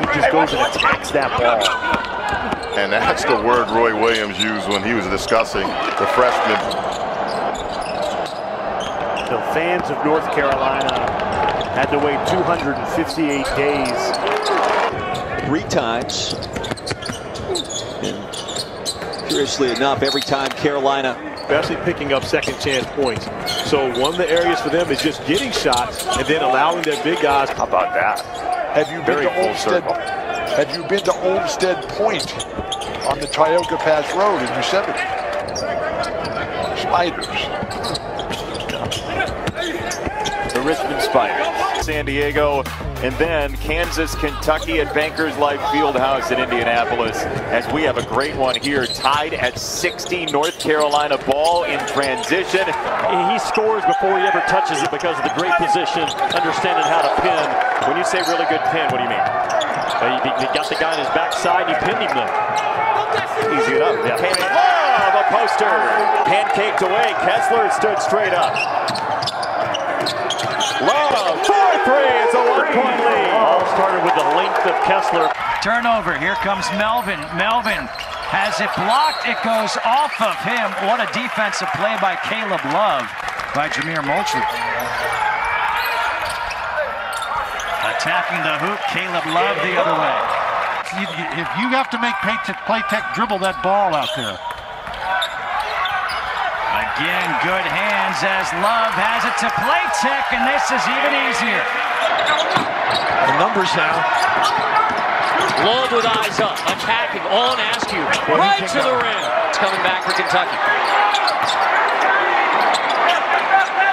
he just goes and attacks that ball. And that's the word Roy Williams used when he was discussing the freshman. The fans of North Carolina had to wait 258 days. Three times. And curiously enough, every time Carolina especially picking up second chance points. So one of the areas for them is just getting shots and then allowing their big guys. How about that? Have you Very been to Olmsted? circle. Have you been to Olmsted Point on the Tioga Pass Road in Yosemite? Spiders. the Richmond Spiders. San Diego, and then Kansas, Kentucky at Bankers Life Fieldhouse in Indianapolis. As we have a great one here, tied at 60. North Carolina ball in transition. He scores before he ever touches it because of the great position, understanding how to pin. When you say really good pin, what do you mean? He, got the guy on his backside, he pinned him. Easy enough. Yeah. Came love, oh, a poster. Pancaked away. Kessler stood straight up. Love, 4-3. It's a one-point lead. All started with the length of Kessler. Turnover. Here comes Melvin. Melvin has it blocked. It goes off of him. What a defensive play by Caleb Love by Jameer Moultrie. Attacking the hoop. Caleb Love the other way. If you have to make Platek, play tech dribble that ball out there. Again, good hands as Love has it to play tech, and this is even easier. The numbers now. Love with eyes up, attacking on Askew, right to the rim. It's coming back for Kentucky.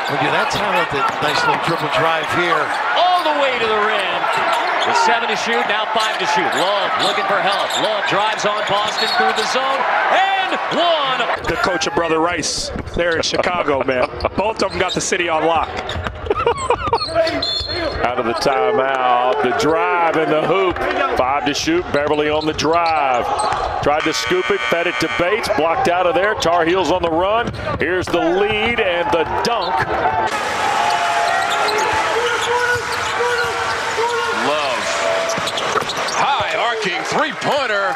Look at that talented, nice little triple drive here. All the way to the rim. With seven to shoot, now five to shoot. Love looking for help. Love drives on Boston through the zone, and one. The coach of Brother Rice there in Chicago, man. Both of them got the city on lock. Out of the timeout, the drive and the hoop. Five to shoot, Beverly on the drive. Tried to scoop it, fed it to Bates, blocked out of there. Tar Heels on the run. Here's the lead and the dunk. Love. High arcing three-pointer.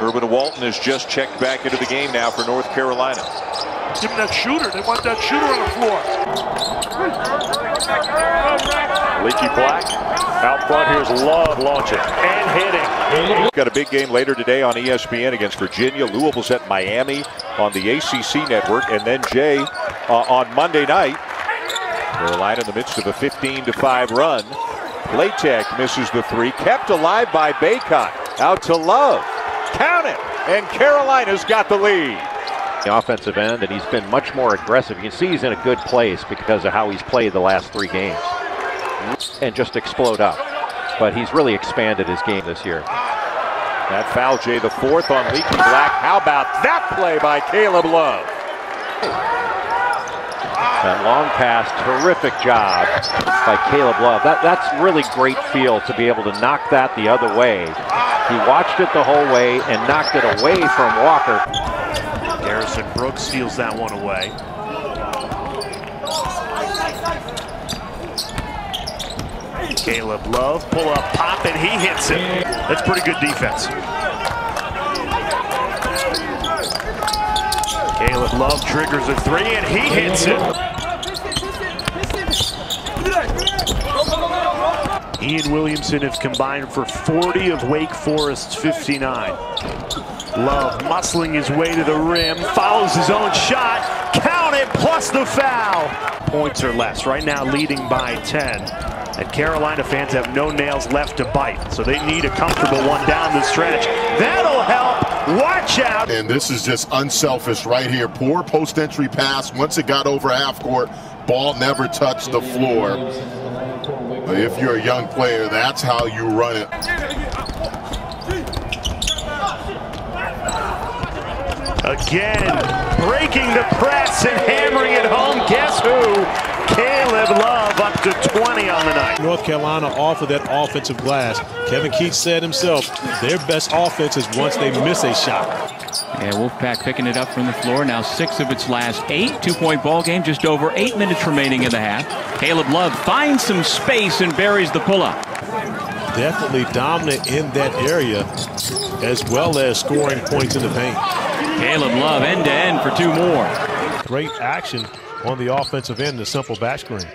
Urban Walton has just checked back into the game now for North Carolina. Give them that shooter. They want that shooter on the floor. Leaky Black out front. Here's Love launching and hitting. Got a big game later today on E ESPN against Virginia. Louisville's at Miami on the ACC network. And then Jay uh, on Monday night. Carolina in the midst of a 15 to 5 run. Platek misses the three. Kept alive by Bacot. Out to Love. Count it. And Carolina's got the lead. The offensive end, and he's been much more aggressive. You can see he's in a good place because of how he's played the last three games. And just explode up. But he's really expanded his game this year. That foul, Jay, the fourth on Leaky Black. How about that play by Caleb Love? That long pass, terrific job by Caleb Love. That, that's really great feel to be able to knock that the other way. He watched it the whole way and knocked it away from Walker. Garrison Brooks steals that one away. Caleb Love, pull up, pop, and he hits it. That's pretty good defense. Caleb Love triggers a three, and he hits it. Ian Williamson have combined for 40 of Wake Forest's 59. Love muscling his way to the rim, follows his own shot, count it, plus the foul. Points or less, right now leading by 10. And Carolina fans have no nails left to bite, so they need a comfortable one down the stretch. That'll help. Watch out. And this is just unselfish right here. Poor post entry pass. Once it got over half court, ball never touched the floor. But if you're a young player, that's how you run it. Again, breaking the press and hammering it home. Guess who? Caleb Love up to 20 on the night. North Carolina off of that offensive glass. Kevin Keatts said himself, their best offense is once they miss a shot. And Wolfpack picking it up from the floor. Now six of its last eight. Two-point ball game. Just over eight minutes remaining in the half. Caleb Love finds some space and buries the pull-up. definitely dominant in that area as well as scoring points in the paint. Caleb Love end to end for two more. Great action on the offensive end, the simple back screen.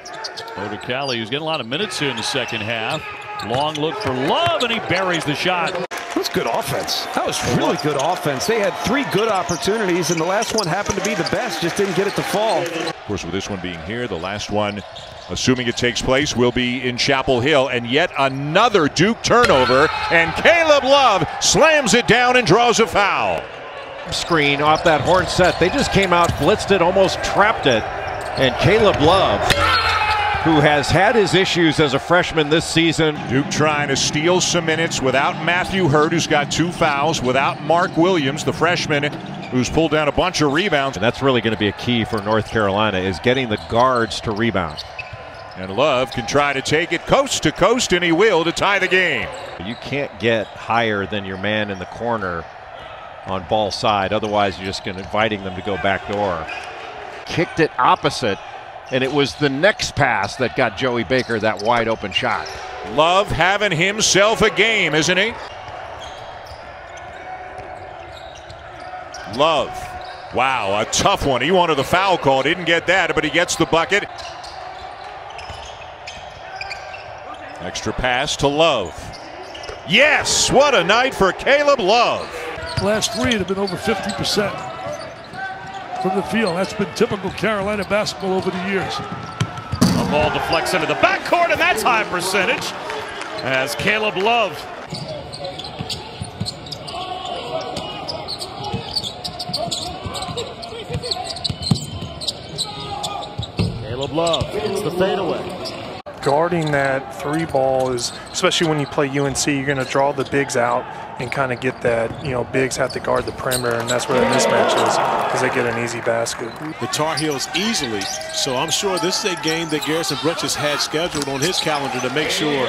Oda Cali, who's getting a lot of minutes here in the second half. Long look for Love, and he buries the shot. That's good offense. That was really good offense. They had three good opportunities, and the last one happened to be the best, just didn't get it to fall. Of course, with this one being here, the last one, assuming it takes place, will be in Chapel Hill. And yet another Duke turnover, and Caleb Love slams it down and draws a foul. Screen off that horn set. They just came out, blitzed it, almost trapped it. And Caleb Love who has had his issues as a freshman this season. Duke trying to steal some minutes without Matthew Hurt, who's got two fouls, without Mark Williams, the freshman, who's pulled down a bunch of rebounds. And that's really going to be a key for North Carolina is getting the guards to rebound. And Love can try to take it coast to coast, and he will to tie the game. You can't get higher than your man in the corner on ball side. Otherwise, you're just inviting them to go back door. Kicked it opposite and it was the next pass that got Joey Baker that wide open shot. Love having himself a game, isn't he? Love. Wow, a tough one. He wanted the foul call, didn't get that, but he gets the bucket. Extra pass to Love. Yes, what a night for Caleb Love. Last three have been over 50% from the field. That's been typical Carolina basketball over the years. A ball deflects into the backcourt, and that's high percentage as Caleb Love. Caleb Love hits the fadeaway guarding that three ball is, especially when you play UNC, you're going to draw the bigs out and kind of get that, you know, bigs have to guard the perimeter, and that's where the mismatch is because they get an easy basket. The Tar Heels easily, so I'm sure this is a game that Garrison Brooks has had scheduled on his calendar to make sure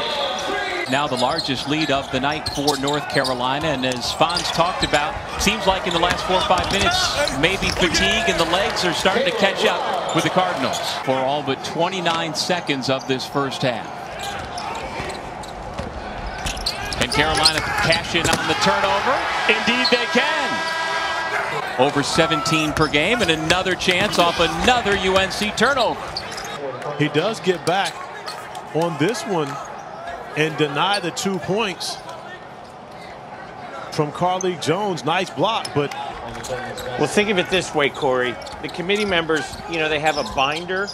now the largest lead of the night for North Carolina. And as Fonz talked about, seems like in the last four or five minutes, maybe fatigue and the legs are starting to catch up with the Cardinals for all but 29 seconds of this first half. Can Carolina cash in on the turnover? Indeed they can. Over 17 per game and another chance off another UNC turnover. He does get back on this one and deny the two points from Carlik Jones. Nice block, but. Well, think of it this way, Corey. The committee members, you know, they have a binder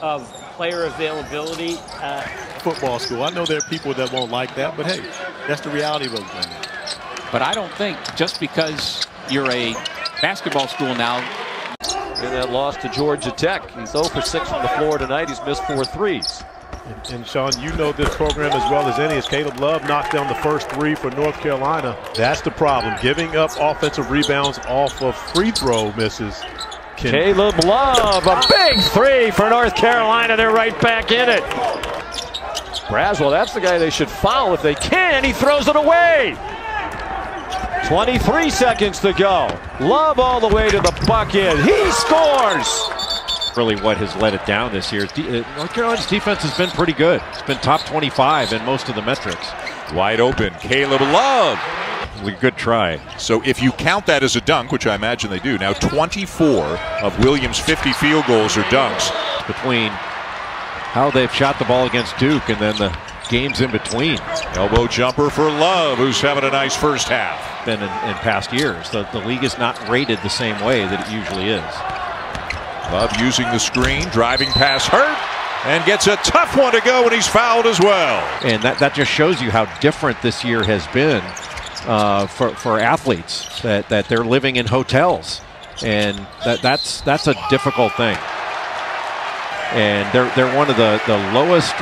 of player availability. Uh, Football school. I know there are people that won't like that, but hey, that's the reality of it. But I don't think just because you're a basketball school now. In that loss to Georgia Tech, he's 0 for 6 from the floor tonight. He's missed four threes. And, Sean, you know this program as well as any. As Caleb Love knocked down the first three for North Carolina. That's the problem. Giving up offensive rebounds off of free throw misses. Can Caleb Love, a big three for North Carolina. They're right back in it. Braswell, that's the guy they should foul if they can, he throws it away. 23 seconds to go. Love all the way to the bucket. He scores really what has let it down this year. Uh, North Carolina's defense has been pretty good. It's been top 25 in most of the metrics. Wide open, Caleb Love. A Good try. So if you count that as a dunk, which I imagine they do, now 24 of Williams' 50 field goals are dunks. Between how they've shot the ball against Duke and then the games in between. Elbow jumper for Love, who's having a nice first half. Been in, in past years. The, the league is not rated the same way that it usually is. Love using the screen, driving past Hurt, and gets a tough one to go, and he's fouled as well. And that, that just shows you how different this year has been uh, for, for athletes, that, that they're living in hotels. And that, that's, that's a difficult thing. And they're, they're one of the, the lowest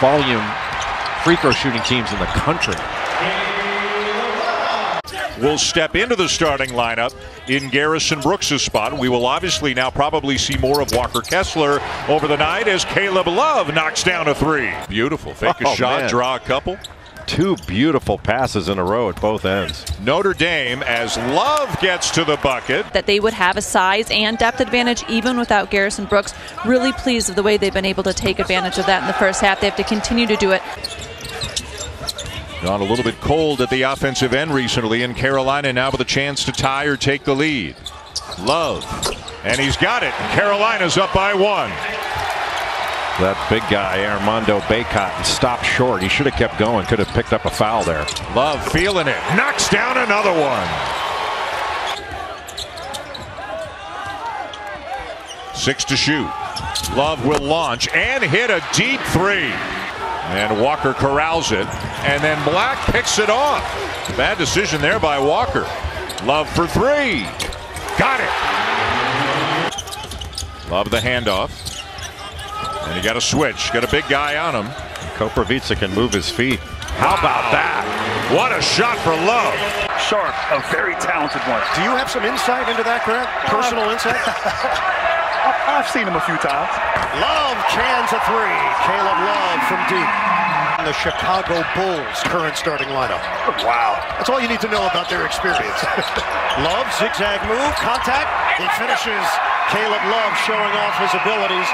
volume free throw shooting teams in the country will step into the starting lineup in Garrison Brooks' spot. We will obviously now probably see more of Walker Kessler over the night as Caleb Love knocks down a three. Beautiful. Fake a oh, shot, man. draw a couple. Two beautiful passes in a row at both ends. Notre Dame as Love gets to the bucket. That they would have a size and depth advantage even without Garrison Brooks. Really pleased with the way they've been able to take advantage of that in the first half. They have to continue to do it. Gone a little bit cold at the offensive end recently, in Carolina now with a chance to tie or take the lead. Love, and he's got it. Carolina's up by one. That big guy, Armando Bacot, stopped short. He should have kept going. Could have picked up a foul there. Love feeling it. Knocks down another one. Six to shoot. Love will launch and hit a deep three. And Walker corrals it. And then Black picks it off. Bad decision there by Walker. Love for three. Got it. Love the handoff. And he got a switch. Got a big guy on him. Koprivica can move his feet. How about that? What a shot for Love. Sharp, a very talented one. Do you have some insight into that, Grant? Personal um, insight? I've seen him a few times. Love cans a three. Caleb Love from deep. The Chicago Bulls current starting lineup. Wow. That's all you need to know about their experience. Love, zigzag move, contact. He finishes. Caleb Love showing off his abilities.